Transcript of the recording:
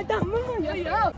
Ada, mama, ya, ya.